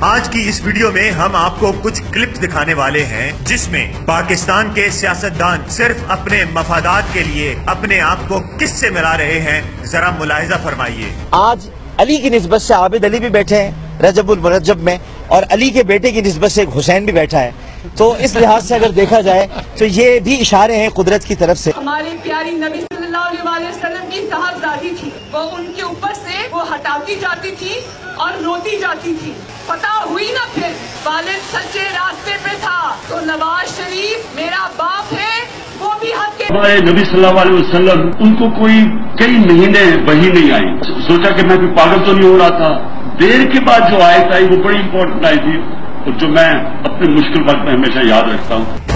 آج کی اس ویڈیو میں ہم آپ کو کچھ کلپس دکھانے والے ہیں جس میں پاکستان کے سیاستدان صرف اپنے مفادات کے لیے اپنے آپ کو کس سے ملا رہے ہیں ذرا ملاحظہ فرمائیے۔ آج علی کی نسبت سے عابد علی بھی بیٹھے ہیں رجب المرجب میں اور علی کے بیٹے کی نسبت سے ایک حسین بھی بیٹھا ہے۔ تو اس لحاظ سے اگر دیکھا جائے تو یہ بھی اشارے ہیں قدرت کی طرف سے۔ ہماری پیاری نبی صلی اللہ علیہ وسلم کی صاحبزادی تھی۔ وہ ان کے اوپر سے وہ ہٹاتی جاتی تھی اور روتی جاتی تھی۔ پتا ہوئی نا پھر والد سچے راستے پہ تھا۔ تو نواز شریف میرا باپ ہے، وہ بھی حق کے ہمارے نبی صلی اللہ علیہ وسلم ان کو کوئی کئی مہینے وہی نہیں آئی سوچا کہ میں کوئی پاگل تو نہیں ہو رہا تھا۔ دیر کے بعد جو آیت آئی وہ بڑی امپورٹنٹ آئی تھی اور جو میں اپنے مشکل وقت میں ہمیشہ یاد رکھتا ہوں۔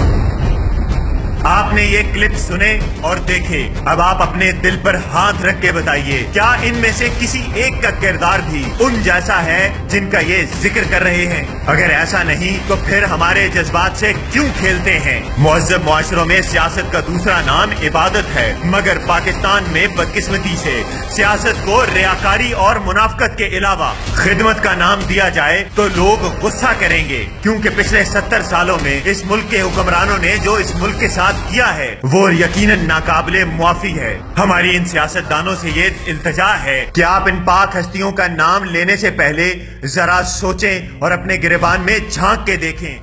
آپ نے یہ کلپ سنے اور دیکھے۔ اب آپ اپنے دل پر ہاتھ رکھ کے بتائیے، کیا ان میں سے کسی ایک کا کردار بھی ان جیسا ہے جن کا یہ ذکر کر رہے ہیں؟ اگر ایسا نہیں، تو پھر ہمارے جذبات سے کیوں کھیلتے ہیں؟ معذب معاشروں میں سیاست کا دوسرا نام عبادت ہے، مگر پاکستان میں بدقسمتی سے۔ سیاست کو ریاکاری اور منافقت کے علاوہ خدمت کا نام دیا جائے تو لوگ غصہ کریں گے، کیونکہ پچھلے ستر سالوں میں اس ملک کے حکمرانوں نے جو اس ملک کے ساتھ کیا ہے۔ وہ یقیناً ناقابل معافی ہے۔ ہماری ان سیاست دانوں سے یہ التجا ہے کہ آپ ان پاک ہستیوں کا نام لینے سے پہلے ذرا سوچیں اور اپنے گربان میں جھانک کے دیکھیں۔